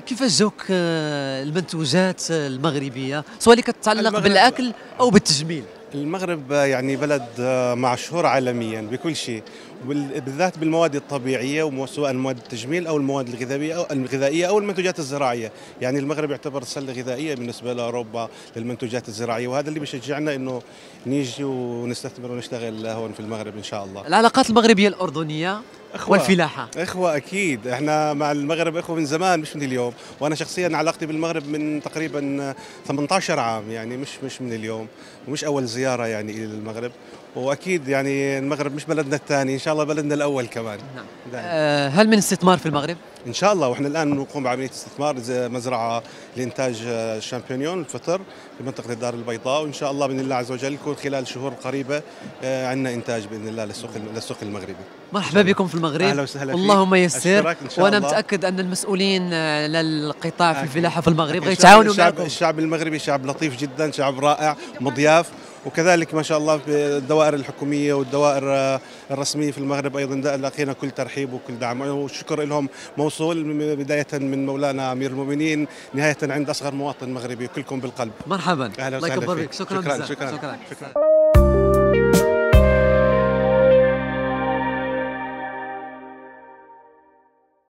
كيف جوك آه، المنتوجات المغربية؟ سواء اللي كتتعلق بالأكل أو بالتجميل. المغرب يعني بلد مشهور عالميا بكل شيء بالذات بالمواد الطبيعية سواء المواد التجميل أو المواد الغذائية أو الغذائية أو المنتوجات الزراعية، يعني المغرب يعتبر سلة غذائية بالنسبة لأوروبا للمنتوجات الزراعية وهذا اللي بيشجعنا إنه نيجي ونستثمر ونشتغل هون في المغرب إن شاء الله. العلاقات المغربية الأردنية أخوة. والفلاحة. إخوة أكيد. إحنا مع المغرب إخوة من زمان مش من اليوم. وأنا شخصيا علاقتي بالمغرب من تقريبا 18 عام يعني مش مش من اليوم. ومش أول زيارة يعني إلى المغرب. وأكيد يعني المغرب مش بلدنا الثاني إن شاء الله بلدنا الأول كمان. نعم. دائما. آه، هل من استثمار في المغرب؟ إن شاء الله. وإحنا الآن نقوم بعملية استثمار مزرعة لإنتاج آه، الشامبيونيون الفطر في منطقة الدار البيضاء. وإن شاء الله بإذن الله عز وجل يكون خلال شهور قريبة آه، عندنا إنتاج بإذن الله للسوق للسوق المغربي. مرحبا بكم في المغرب. أهلا وسهلا فيك. اللهم يسر وأنا الله. متأكد أن المسؤولين آه، للقطاع في. الفلاحة في المغرب غيتعاونوا الشعب, معكم الشعب المغربي شعب لطيف جدا شعب رائع مضياف وكذلك ما شاء الله في الدوائر الحكومية والدوائر آه، الرسمية في المغرب أيضا لقينا كل ترحيب وكل دعم والشكر لهم موصول بداية من مولانا أمير المؤمنين نهاية عند أصغر مواطن مغربي كلكم بالقلب مرحبا أهلا الله وسهلا يكبر. بك شكرا شكرا بزاف. شكرا, شكرا. شكرا.